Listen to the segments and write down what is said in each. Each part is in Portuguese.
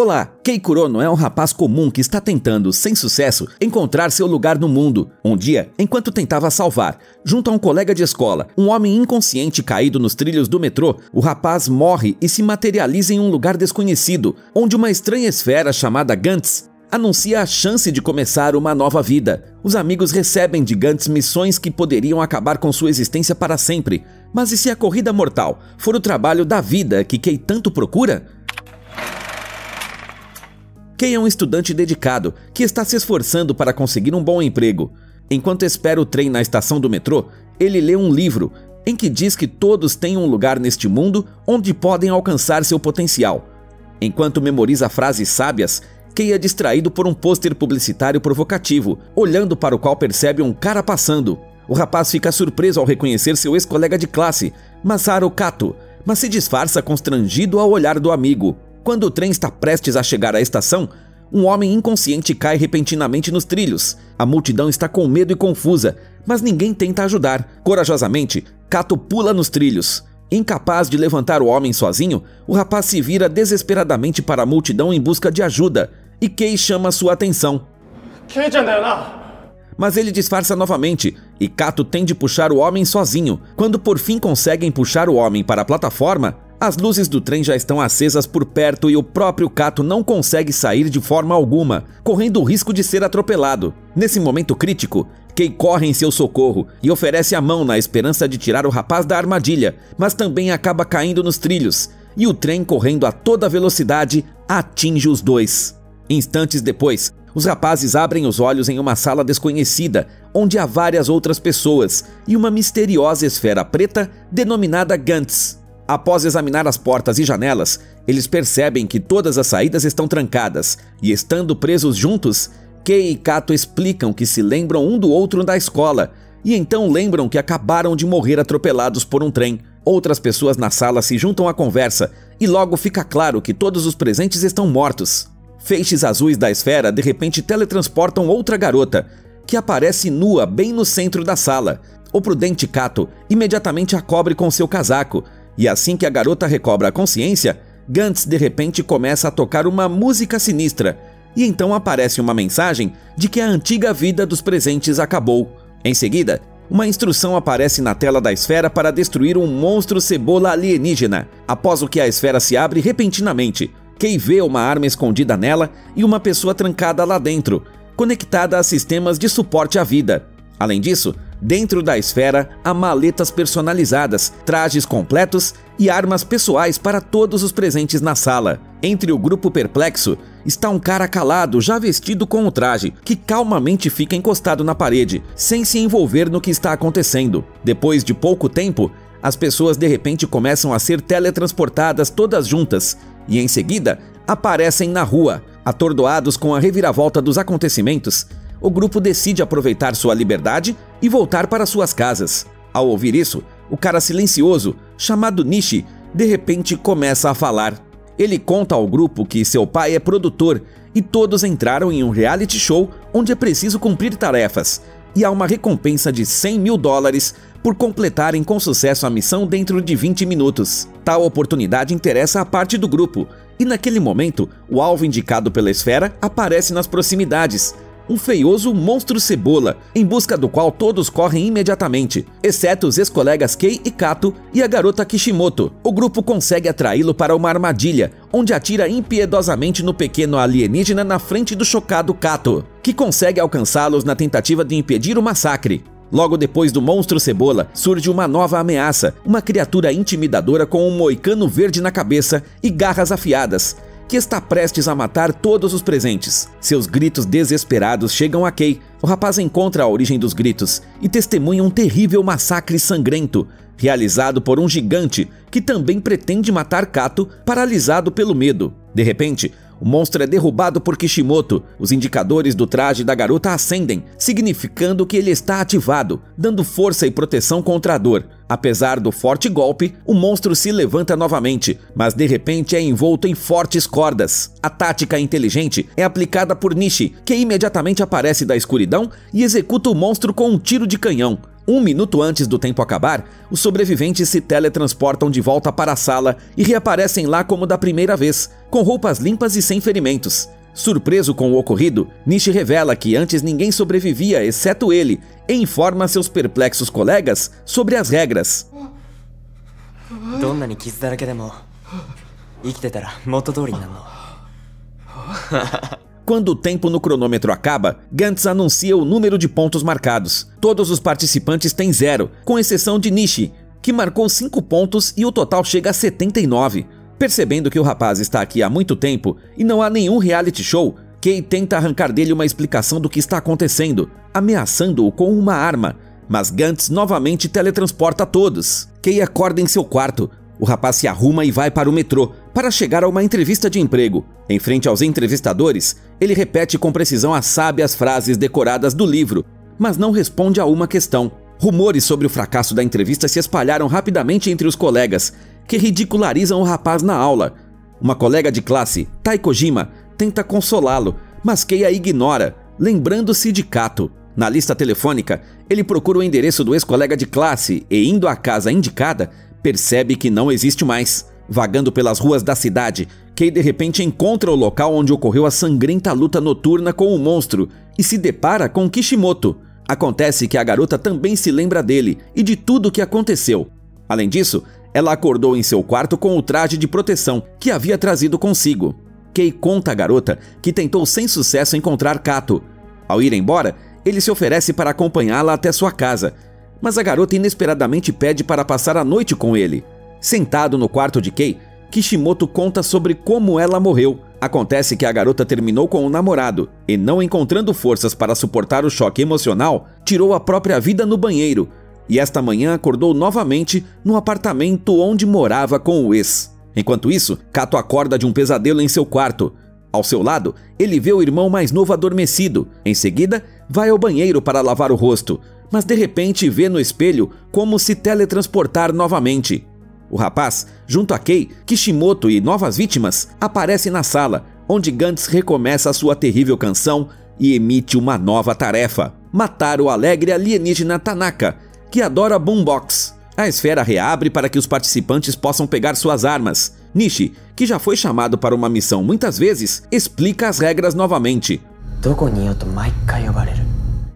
Olá, Kei Kurono é um rapaz comum que está tentando, sem sucesso, encontrar seu lugar no mundo. Um dia, enquanto tentava salvar, junto a um colega de escola, um homem inconsciente caído nos trilhos do metrô, o rapaz morre e se materializa em um lugar desconhecido, onde uma estranha esfera chamada Gantz anuncia a chance de começar uma nova vida. Os amigos recebem de Gantz missões que poderiam acabar com sua existência para sempre. Mas e se a corrida mortal for o trabalho da vida que Kei tanto procura? Kei é um estudante dedicado que está se esforçando para conseguir um bom emprego. Enquanto espera o trem na estação do metrô, ele lê um livro em que diz que todos têm um lugar neste mundo onde podem alcançar seu potencial. Enquanto memoriza frases sábias, Kei é distraído por um pôster publicitário provocativo, olhando para o qual percebe um cara passando. O rapaz fica surpreso ao reconhecer seu ex-colega de classe, Masaru Kato, mas se disfarça constrangido ao olhar do amigo. Quando o trem está prestes a chegar à estação, um homem inconsciente cai repentinamente nos trilhos. A multidão está com medo e confusa, mas ninguém tenta ajudar. Corajosamente, Kato pula nos trilhos. Incapaz de levantar o homem sozinho, o rapaz se vira desesperadamente para a multidão em busca de ajuda, e Kei chama sua atenção. Mas ele disfarça novamente, e Kato tem de puxar o homem sozinho. Quando por fim conseguem puxar o homem para a plataforma, as luzes do trem já estão acesas por perto e o próprio Cato não consegue sair de forma alguma, correndo o risco de ser atropelado. Nesse momento crítico, Kei corre em seu socorro e oferece a mão na esperança de tirar o rapaz da armadilha, mas também acaba caindo nos trilhos, e o trem, correndo a toda velocidade, atinge os dois. Instantes depois, os rapazes abrem os olhos em uma sala desconhecida, onde há várias outras pessoas e uma misteriosa esfera preta denominada Gantz. Após examinar as portas e janelas, eles percebem que todas as saídas estão trancadas e, estando presos juntos, Kei e Kato explicam que se lembram um do outro da escola e então lembram que acabaram de morrer atropelados por um trem. Outras pessoas na sala se juntam à conversa e logo fica claro que todos os presentes estão mortos. Feixes azuis da esfera de repente teletransportam outra garota, que aparece nua bem no centro da sala. O prudente Kato imediatamente a cobre com seu casaco, e assim que a garota recobra a consciência, Gantz de repente começa a tocar uma música sinistra, e então aparece uma mensagem de que a antiga vida dos presentes acabou. Em seguida, uma instrução aparece na tela da esfera para destruir um monstro cebola alienígena. Após o que a esfera se abre repentinamente, Kei vê uma arma escondida nela e uma pessoa trancada lá dentro, conectada a sistemas de suporte à vida. Além disso, Dentro da esfera há maletas personalizadas, trajes completos e armas pessoais para todos os presentes na sala. Entre o grupo perplexo está um cara calado, já vestido com o traje, que calmamente fica encostado na parede, sem se envolver no que está acontecendo. Depois de pouco tempo, as pessoas de repente começam a ser teletransportadas todas juntas e em seguida aparecem na rua, atordoados com a reviravolta dos acontecimentos o grupo decide aproveitar sua liberdade e voltar para suas casas. Ao ouvir isso, o cara silencioso, chamado Nishi, de repente começa a falar. Ele conta ao grupo que seu pai é produtor e todos entraram em um reality show onde é preciso cumprir tarefas, e há uma recompensa de 100 mil dólares por completarem com sucesso a missão dentro de 20 minutos. Tal oportunidade interessa a parte do grupo, e naquele momento, o alvo indicado pela esfera aparece nas proximidades, um feioso monstro cebola, em busca do qual todos correm imediatamente, exceto os ex-colegas Kei e Kato e a garota Kishimoto. O grupo consegue atraí-lo para uma armadilha, onde atira impiedosamente no pequeno alienígena na frente do chocado Kato, que consegue alcançá-los na tentativa de impedir o massacre. Logo depois do monstro cebola, surge uma nova ameaça, uma criatura intimidadora com um moicano verde na cabeça e garras afiadas, que está prestes a matar todos os presentes. Seus gritos desesperados chegam a Kei. O rapaz encontra a origem dos gritos e testemunha um terrível massacre sangrento, realizado por um gigante que também pretende matar Kato, paralisado pelo medo. De repente, o monstro é derrubado por Kishimoto. Os indicadores do traje da garota acendem, significando que ele está ativado, dando força e proteção contra a dor. Apesar do forte golpe, o monstro se levanta novamente, mas de repente é envolto em fortes cordas. A tática inteligente é aplicada por Nishi, que imediatamente aparece da escuridão e executa o monstro com um tiro de canhão. Um minuto antes do tempo acabar, os sobreviventes se teletransportam de volta para a sala e reaparecem lá como da primeira vez, com roupas limpas e sem ferimentos. Surpreso com o ocorrido, Nishi revela que antes ninguém sobrevivia exceto ele e informa seus perplexos colegas sobre as regras. Quando o tempo no cronômetro acaba, Gantz anuncia o número de pontos marcados. Todos os participantes têm zero, com exceção de Nishi, que marcou 5 pontos e o total chega a 79. Percebendo que o rapaz está aqui há muito tempo e não há nenhum reality show, Kei tenta arrancar dele uma explicação do que está acontecendo, ameaçando-o com uma arma, mas Gantz novamente teletransporta todos. Kei acorda em seu quarto. O rapaz se arruma e vai para o metrô para chegar a uma entrevista de emprego. Em frente aos entrevistadores, ele repete com precisão as sábias frases decoradas do livro, mas não responde a uma questão. Rumores sobre o fracasso da entrevista se espalharam rapidamente entre os colegas, que ridicularizam o rapaz na aula. Uma colega de classe, Tai Kojima, tenta consolá-lo, mas Kei a ignora, lembrando-se de Kato. Na lista telefônica, ele procura o endereço do ex-colega de classe e, indo à casa indicada, percebe que não existe mais. Vagando pelas ruas da cidade, Kei de repente encontra o local onde ocorreu a sangrenta luta noturna com o monstro e se depara com Kishimoto. Acontece que a garota também se lembra dele e de tudo o que aconteceu. Além disso, ela acordou em seu quarto com o traje de proteção que havia trazido consigo. Kei conta à garota que tentou sem sucesso encontrar Kato. Ao ir embora, ele se oferece para acompanhá-la até sua casa, mas a garota inesperadamente pede para passar a noite com ele. Sentado no quarto de Kei, Kishimoto conta sobre como ela morreu. Acontece que a garota terminou com o namorado e, não encontrando forças para suportar o choque emocional, tirou a própria vida no banheiro, e esta manhã acordou novamente no apartamento onde morava com o ex. Enquanto isso, Kato acorda de um pesadelo em seu quarto. Ao seu lado, ele vê o irmão mais novo adormecido. Em seguida, vai ao banheiro para lavar o rosto, mas de repente vê no espelho como se teletransportar novamente. O rapaz, junto a Kei, Kishimoto e novas vítimas, aparece na sala, onde Gantz recomeça a sua terrível canção e emite uma nova tarefa: matar o alegre alienígena Tanaka, que adora boombox. A esfera reabre para que os participantes possam pegar suas armas. Nishi, que já foi chamado para uma missão muitas vezes, explica as regras novamente.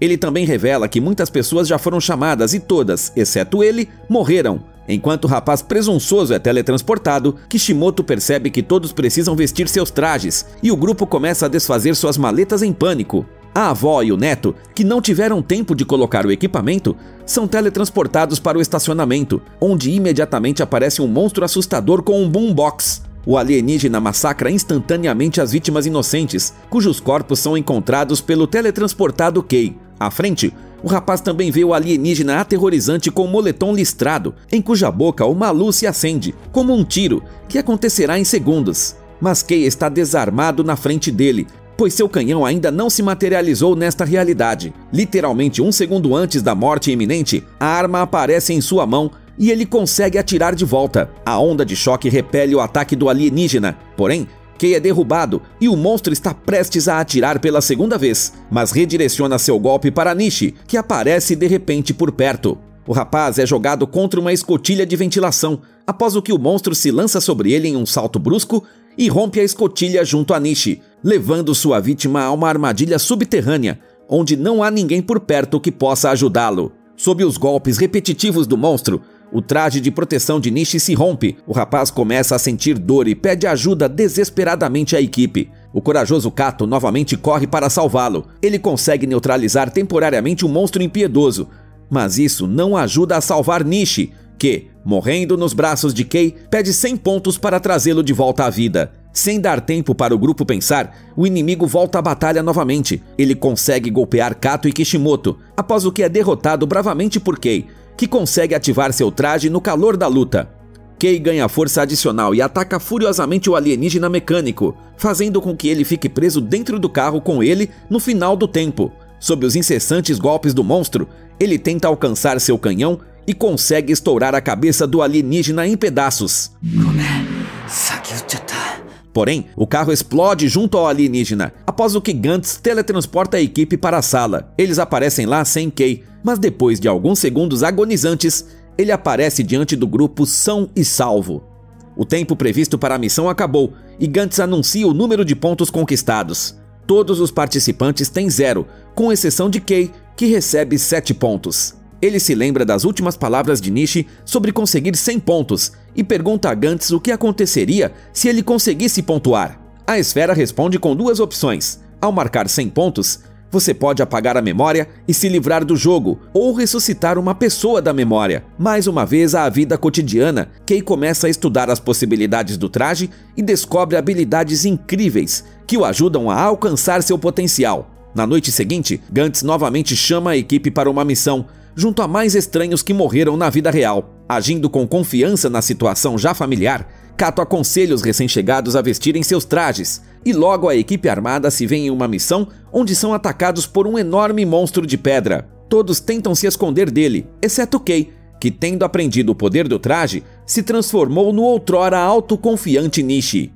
Ele também revela que muitas pessoas já foram chamadas e todas, exceto ele, morreram. Enquanto o rapaz presunçoso é teletransportado, Kishimoto percebe que todos precisam vestir seus trajes e o grupo começa a desfazer suas maletas em pânico. A avó e o neto, que não tiveram tempo de colocar o equipamento, são teletransportados para o estacionamento, onde imediatamente aparece um monstro assustador com um boombox. O alienígena massacra instantaneamente as vítimas inocentes, cujos corpos são encontrados pelo teletransportado Kei. À frente, o rapaz também vê o alienígena aterrorizante com moletom listrado, em cuja boca uma luz se acende, como um tiro, que acontecerá em segundos. Mas Kei está desarmado na frente dele, pois seu canhão ainda não se materializou nesta realidade. Literalmente um segundo antes da morte iminente, a arma aparece em sua mão e ele consegue atirar de volta. A onda de choque repele o ataque do alienígena, porém, Kei é derrubado e o monstro está prestes a atirar pela segunda vez, mas redireciona seu golpe para Nishi, que aparece de repente por perto. O rapaz é jogado contra uma escotilha de ventilação, após o que o monstro se lança sobre ele em um salto brusco e rompe a escotilha junto a Nishi, levando sua vítima a uma armadilha subterrânea, onde não há ninguém por perto que possa ajudá-lo. Sob os golpes repetitivos do monstro, o traje de proteção de Nishi se rompe. O rapaz começa a sentir dor e pede ajuda desesperadamente à equipe. O corajoso Kato novamente corre para salvá-lo. Ele consegue neutralizar temporariamente o um monstro impiedoso, mas isso não ajuda a salvar Nishi, que, morrendo nos braços de Kei, pede 100 pontos para trazê-lo de volta à vida. Sem dar tempo para o grupo pensar, o inimigo volta à batalha novamente. Ele consegue golpear Kato e Kishimoto, após o que é derrotado bravamente por Kei, que consegue ativar seu traje no calor da luta. Kei ganha força adicional e ataca furiosamente o alienígena mecânico, fazendo com que ele fique preso dentro do carro com ele no final do tempo. Sob os incessantes golpes do monstro, ele tenta alcançar seu canhão e consegue estourar a cabeça do alienígena em pedaços. Porém, o carro explode junto ao alienígena, após o que Gantz teletransporta a equipe para a sala. Eles aparecem lá sem Kei, mas depois de alguns segundos agonizantes, ele aparece diante do grupo são e salvo. O tempo previsto para a missão acabou e Gantz anuncia o número de pontos conquistados. Todos os participantes têm zero, com exceção de Kei, que recebe 7 pontos. Ele se lembra das últimas palavras de Nishi sobre conseguir 100 pontos e pergunta a Gantz o que aconteceria se ele conseguisse pontuar. A esfera responde com duas opções. Ao marcar 100 pontos, você pode apagar a memória e se livrar do jogo, ou ressuscitar uma pessoa da memória. Mais uma vez, à vida cotidiana, Kei começa a estudar as possibilidades do traje e descobre habilidades incríveis que o ajudam a alcançar seu potencial. Na noite seguinte, Gantz novamente chama a equipe para uma missão, junto a mais estranhos que morreram na vida real. Agindo com confiança na situação já familiar, Kato aconselha os recém-chegados a vestirem seus trajes, e logo a equipe armada se vê em uma missão onde são atacados por um enorme monstro de pedra. Todos tentam se esconder dele, exceto Kei, que, tendo aprendido o poder do traje, se transformou no outrora autoconfiante Nishi.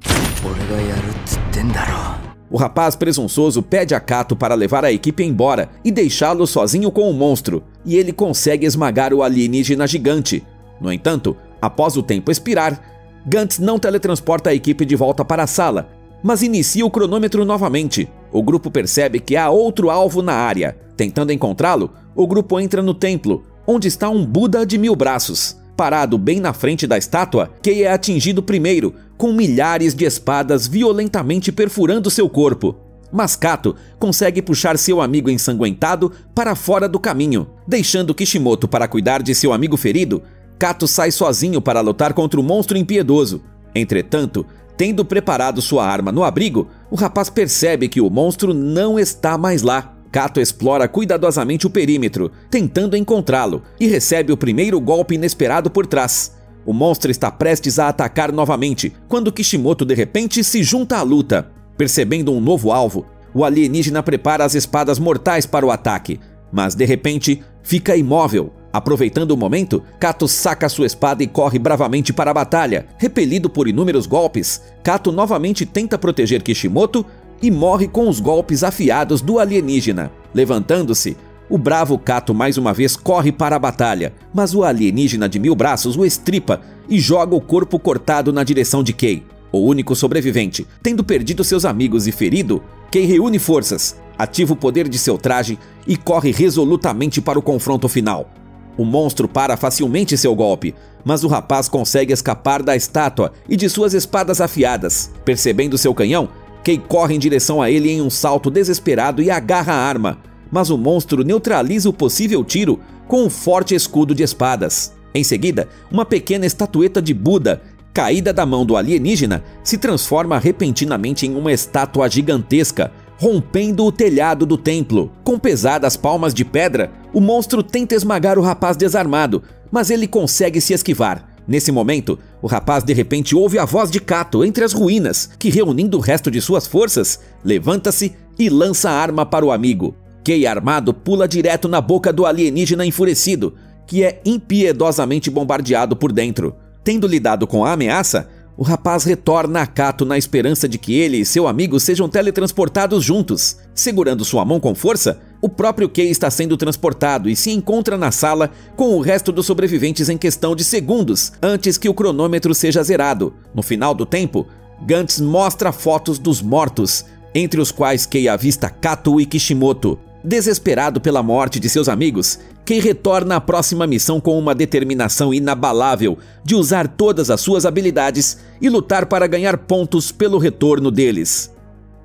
O rapaz presunçoso pede a Kato para levar a equipe embora e deixá-lo sozinho com o monstro, e ele consegue esmagar o alienígena gigante. No entanto, após o tempo expirar, Gantz não teletransporta a equipe de volta para a sala, mas inicia o cronômetro novamente. O grupo percebe que há outro alvo na área. Tentando encontrá-lo, o grupo entra no templo, onde está um Buda de mil braços. Parado bem na frente da estátua, Kei é atingido primeiro, com milhares de espadas violentamente perfurando seu corpo. Mas Kato consegue puxar seu amigo ensanguentado para fora do caminho, deixando Kishimoto para cuidar de seu amigo ferido. Kato sai sozinho para lutar contra o monstro impiedoso. Entretanto, Tendo preparado sua arma no abrigo, o rapaz percebe que o monstro não está mais lá. Kato explora cuidadosamente o perímetro, tentando encontrá-lo, e recebe o primeiro golpe inesperado por trás. O monstro está prestes a atacar novamente, quando Kishimoto de repente se junta à luta. Percebendo um novo alvo, o alienígena prepara as espadas mortais para o ataque, mas de repente fica imóvel, Aproveitando o momento, Kato saca sua espada e corre bravamente para a batalha. Repelido por inúmeros golpes, Kato novamente tenta proteger Kishimoto e morre com os golpes afiados do alienígena. Levantando-se, o bravo Kato mais uma vez corre para a batalha, mas o alienígena de mil braços o estripa e joga o corpo cortado na direção de Kei. O único sobrevivente, tendo perdido seus amigos e ferido, Kei reúne forças, ativa o poder de seu traje e corre resolutamente para o confronto final. O monstro para facilmente seu golpe, mas o rapaz consegue escapar da estátua e de suas espadas afiadas. Percebendo seu canhão, Kei corre em direção a ele em um salto desesperado e agarra a arma, mas o monstro neutraliza o possível tiro com um forte escudo de espadas. Em seguida, uma pequena estatueta de Buda, caída da mão do alienígena, se transforma repentinamente em uma estátua gigantesca, rompendo o telhado do templo. Com pesadas palmas de pedra, o monstro tenta esmagar o rapaz desarmado, mas ele consegue se esquivar. Nesse momento, o rapaz de repente ouve a voz de Kato entre as ruínas, que reunindo o resto de suas forças, levanta-se e lança a arma para o amigo. Kei armado pula direto na boca do alienígena enfurecido, que é impiedosamente bombardeado por dentro. Tendo lidado com a ameaça, o rapaz retorna a Kato na esperança de que ele e seu amigo sejam teletransportados juntos. Segurando sua mão com força, o próprio Kei está sendo transportado e se encontra na sala com o resto dos sobreviventes em questão de segundos antes que o cronômetro seja zerado. No final do tempo, Gantz mostra fotos dos mortos, entre os quais Kei avista Kato e Kishimoto. Desesperado pela morte de seus amigos, Kei retorna à próxima missão com uma determinação inabalável de usar todas as suas habilidades e lutar para ganhar pontos pelo retorno deles.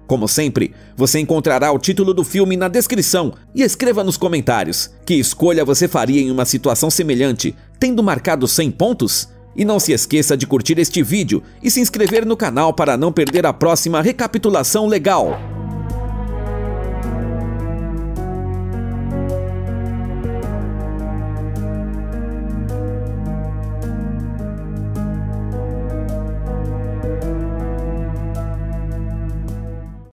Como sempre, você encontrará o título do filme na descrição e escreva nos comentários que escolha você faria em uma situação semelhante, tendo marcado 100 pontos? E não se esqueça de curtir este vídeo e se inscrever no canal para não perder a próxima recapitulação legal.